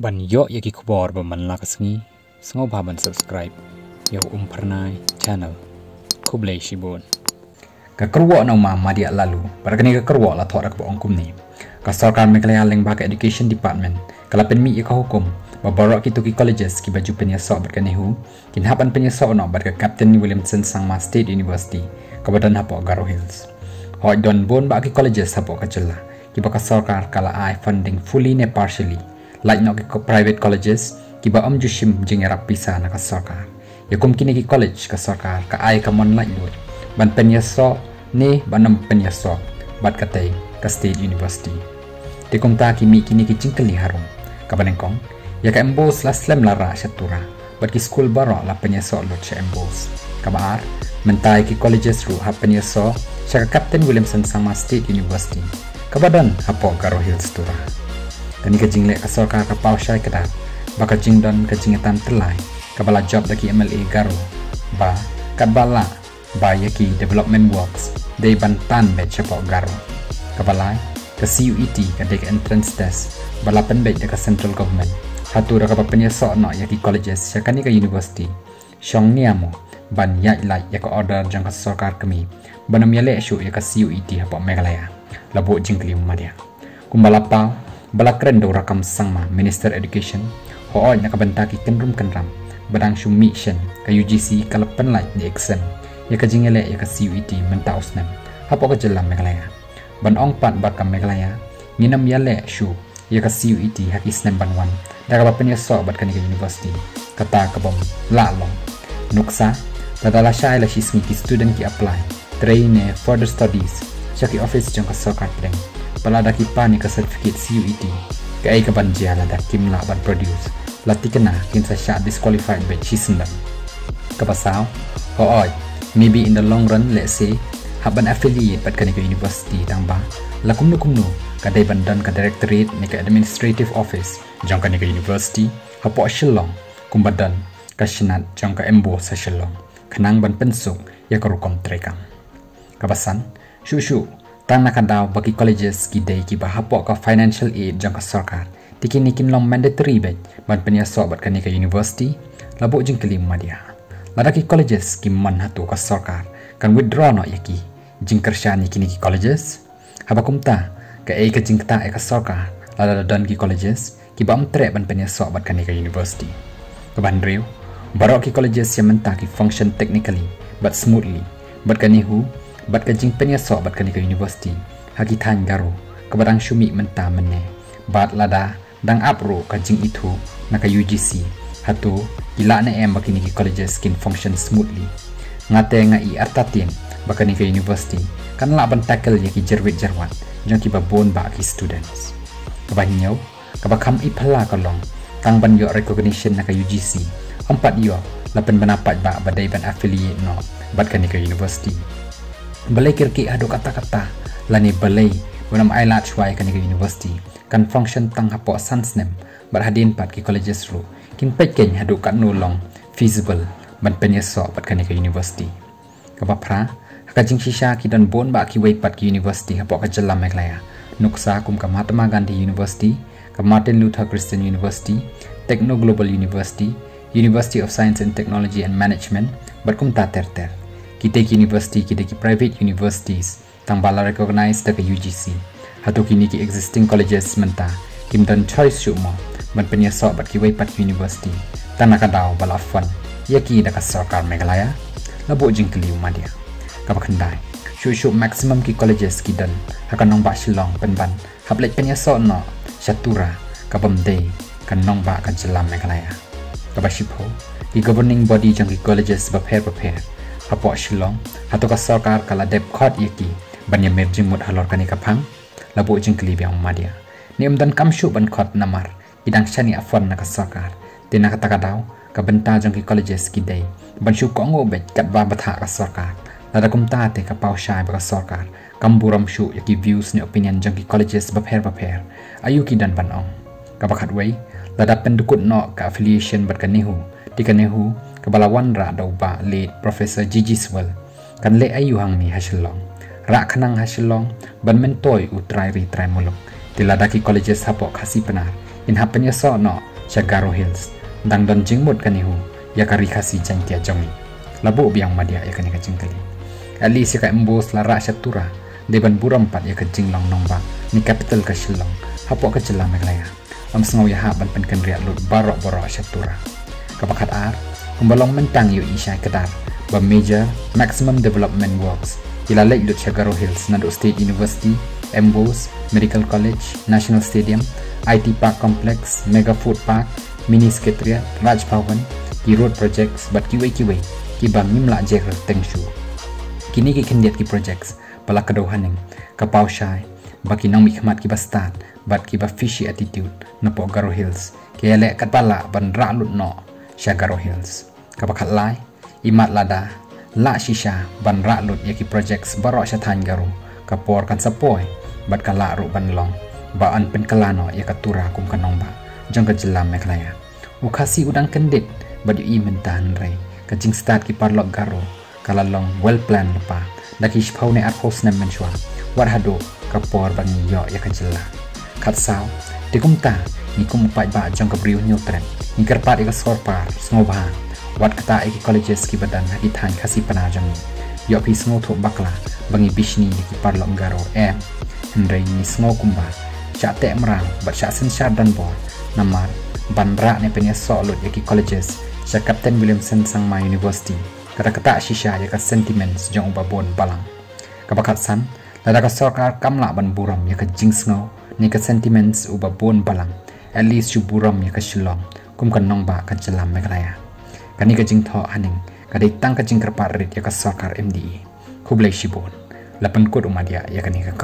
ban yo yaki kubor ba man lakas ngi sngo ba ban subscribe. Yo um pernai channel. Kublai shibon ka kerwo na ma madia lalu. Para kani ka kerwo la thora ka ongkum ni. Ka sarkar mekalaya leng ba education department. Kala pen mi ka hukum. Ba barok ki ki colleges ki baju pen ya so ber kani hu. Kin hapan pen ya no ber ka captain williamson sangma state university. Ka badan hapo garo hills. Ho don bon ba ki colleges hapo ka chella ki ba ka sarkar kala ai funding fully ne partially like no ki private colleges ki ba om jushim jing era pisa na ka ya kum kini ki college ka sarkar ka ai ka mon do ban pen ni banam pen bat ka tay ka state university. Te kum ta ki mi kini ki jingkali harum ka kong ya ka embos la slam la ra shatura bat ki school baro la pen lo che embos. Ka mentai ki colleges ru ha pen ya so Saka Captain Williamson sama State University. Kabadan hapo Garo Hills tura kani ka jingle ka ka pau shai kada ba ka jingdan ka jingatan telai ka bala job daki MLA Garo. Ba ka bala ba yaki development works. Day bantan be chepo Garo. Ka bala ka CUET ka dek entrance test. Bala pen be ka central government. Hatu ra ka pa so no yaki colleges yakani ka university. Shong niamo ban ya lai ya ka order jang ka sarkar kami banam yale shu ya ka CUET hapo Meghalaya. Labo jingkli kumbala pau bala keren do rakam sangma Minister Education. Ho oi nak benta ki kenrum kenram badang shum mission ka UGC kala penlai ni exam ya ka jingele ya ka CUET menta usnam hapo ka jelam megalaya. Ban ong pat megalaya. Nginam yale shu ya ka CUET hak isnam ban wan. Da ka pen ya so bat university. Kata ka bom la long nuksa tadala shai la shismi ki student ki apply. Train further studies. Shaki office jong ka sokar pleng palada ki pani ka certificate CUET ka ai ka banja la da kim la ban produce. La tikena kin sa sha disqualified by chisendam ka pasaw ho oi maybe in the long run let's say haban affiliate pat kanika university dang ba. La kumnu kumnu ka dai bandan ka directorate ka administrative office jong kanika university hapo shillong kumbadan ka shinat jong ka embo sa shillong. Kanang ban pensuk ya ka rukom trekam kabasan shu tang nak daw bagi colleges ki day ki ka financial aid jang ka sarkar tikin nikin long mandatory bet. Ban penya so bat kani ka university labo jing kelim madia. Lada ki colleges ki man hatu ka sarkar kan withdraw no yaki. Jing kershani kini ki colleges. Haba kumta ka e ka jing ta e ka sarkar lada dan ki colleges ki bam tre ban penya so bat kani ka university. Ka barok ki colleges yang mentah ki function technically but smoothly. But kani hu bat ka jing penya so bat ka ka university hagi than garo ka barang shumi menta menne. Bat lada dang apro ka jing itu na ka UGC hatu ila na em bakini ki colleges skin function smoothly. Ngate nga i artatin bakani ka university kan la ban tackle ya ki jerwit jerwat jang ki ba bon ba ki students. I phala ka long. Tang ban yo recognition na ka UGC empat yo lapan banapat ba badai ban affiliate no bat ka university balai kirki ado kata-kata. Lani balai wanam ailat shwai kan university kan function tang hapo sansnem berhadin pat ki colleges ru kin pet ken hadu kat nulong. Feasible. Ban penyeso pat kan university kapapra ka jing shisha ki dan bon ba ki wei pat ki university hapo ka jalla meklaya nuksa kum ka mahatma gandhi university ka martin luther christian university techno global university university of science and technology and management berkum ta ter ter kita ki university kita ki private universities. Tang bala recognize ta UGC hatu kini ki existing colleges menta kim dan choice mo ban penya so bat ki wei pat university tana ka daw bala fun. Ya ki da ka sarkar megalaya labo jing kli umadia ka bakandai shu shu maximum ki colleges ki dan. Haka nong ba shilong pen ban. Hablek penya so no shatura ka bamde kan nong ba ka jelam ba shipo ki governing body jang ki colleges ba hapo shilong hato ka sarkar kala dep khot yaki banya merjing mut halor kani kapang labo jing kli biang madia. Ni amdan kamshu ban khot namar idang shani afon na ka sarkar tina kata daw ka benta jang ki colleges ki day ban shu ko ngo bet kat ba batha ka sarkar lada kum ta te ka pau shai ba ka sarkar kamburam shu yaki views ni opinion jang ki colleges ba pher ba pher ayu ki dan ban ong. Ka wei lada pendukut no ka affiliation bat kanihu tikanihu kebalawan ra dau ba late professor Gigi Swell. Kan le ayu hang ni hasilong ra khanang hasilong ban men toy utrai ri trai muluk. Tiladaki colleges hapo khasi penar. In hapenya so no Shagaro Hills. Dang don jingmut kanihu ya kari kasi jang tia jongi labo biang madia ya kani kajing kali at least ya embos la ra syatura deban buram pat ya kajing long ni capital ka shilong hapo ka jela meglaya. Am sngau ya ha ban pen kan ria lut barok barok syatura kapakat ar kumbalong mentang yu isya kedar ba major maximum development works ila lek lut Shagaro Hills nado State University Embos, Medical College, National Stadium, IT Park Complex, Mega Food Park, Mini Secretariat, Raj Bhavan, ki road projects bat ki wei ki bang nim la jer teng shu. Kini ki kendiat ki projects pala kadohaning kapau shai baki nang mikmat ki bastat bat ki ba fishy attitude na Garo Hills ki ele kat pala ban ra lut no sha Garo Hills. Kapakat lai imat lada la shisha ban ra lut ya ki projects barok sha than garo kapor kan sapoi bat kala ban long. Ba an pen kalano ya katura kum kanong ba. Jong ka jelam meklaya ukasi udang kendit bat yu imen tahan rei. Ka jing start ki parlok garo kala long well plan lepa. Daki shpau ne at hos nem menshwa war hado kapor ban yo ya ka jela. Kat sao dikum ta ni kum pai ba jong ka briu nyotren ni kerpat ya ka sorpar sngoba wat kata iki colleges ki badan hadi than khasi panajang yo pi sngo tho bakla bangi bishni ki parlok garo em hendrai ni sngo kumba cha te mrang bat cha sen sha dan bo. Namar bandra ne penya so lot yaki colleges cha captain williamson sangma university. Kata kata shisha ya ka sentiments jong babon balang. Kabakat san lada ka sarkar kamla ban buram ya ka jing sngo ni ka sentiments uba bon balang. At least you buram ya ka shilong kum kan nong ba ka jalam megraya kani ka jing tho haning kadai tang ka jing kerpar rit ya ka sarkar mde kublai shibon lapan kod umadia ya kani ka